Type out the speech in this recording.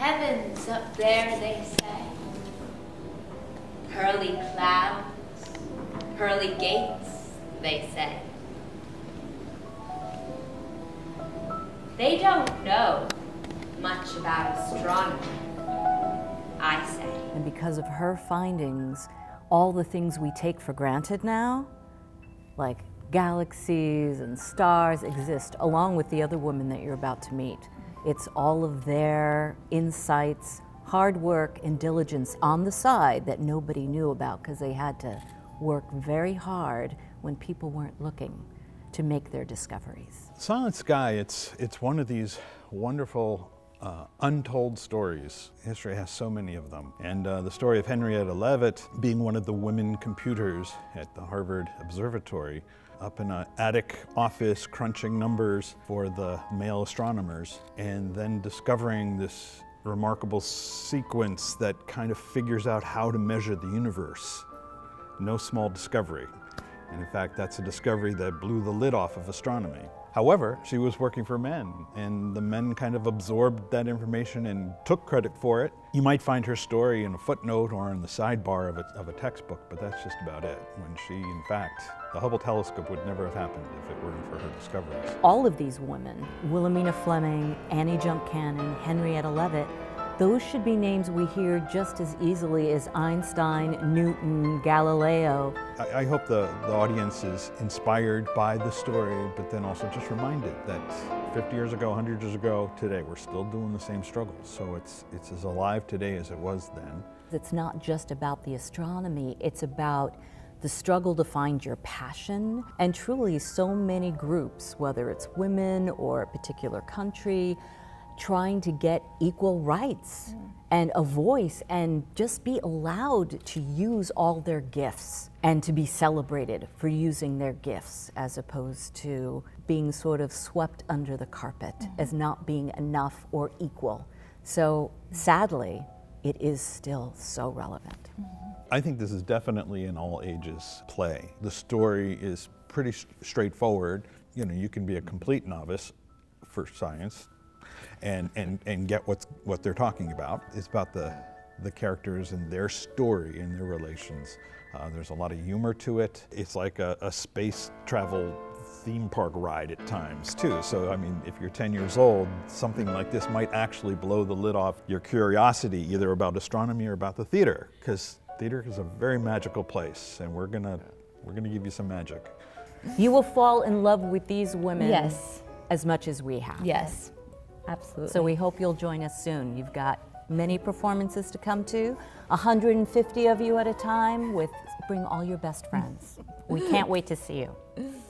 Heaven's up there, they say. Pearly clouds, pearly gates, they say. They don't know much about astronomy, I say. And because of her findings, all the things we take for granted now, like galaxies and stars, exist along with the other women that you're about to meet. It's all of their insights, hard work, and diligence on the side that nobody knew about because they had to work very hard when people weren't looking to make their discoveries. Silent Sky, it's, it's one of these wonderful uh, untold stories. History has so many of them. And uh, the story of Henrietta Leavitt being one of the women computers at the Harvard Observatory up in an attic office crunching numbers for the male astronomers and then discovering this remarkable sequence that kind of figures out how to measure the universe. No small discovery. And in fact, that's a discovery that blew the lid off of astronomy. However, she was working for men, and the men kind of absorbed that information and took credit for it. You might find her story in a footnote or in the sidebar of a, of a textbook, but that's just about it. When she, in fact, the Hubble telescope would never have happened if it weren't for her discoveries. All of these women, Wilhelmina Fleming, Annie Jump Cannon, Henrietta Leavitt, those should be names we hear just as easily as Einstein, Newton, Galileo. I, I, hope the, the audience is inspired by the story, but then also just reminded that 50 years ago, 100 years ago, today, we're still doing the same struggles. So it's, it's as alive today as it was then. It's not just about the astronomy, it's about the struggle to find your passion. And truly, so many groups, whether it's women or a particular country, trying to get equal rights mm. and a voice and just be allowed to use all their gifts and to be celebrated for using their gifts as opposed to being sort of swept under the carpet mm. as not being enough or equal. So sadly, it is still so relevant. Mm. I think this is definitely an all ages play. The story is pretty straightforward. You know, you can be a complete novice for science, and, and, and get what's, what they're talking about. It's about the, the characters and their story and their relations. Uh, there's a lot of humor to it. It's like a, a space travel theme park ride at times too. So I mean, if you're 10 years old, something like this might actually blow the lid off your curiosity either about astronomy or about the theater because theater is a very magical place and we're gonna, we're gonna give you some magic. You will fall in love with these women yes. as much as we have. Yes. Absolutely. So we hope you'll join us soon. You've got many performances to come to, 150 of you at a time with bring all your best friends. we can't wait to see you.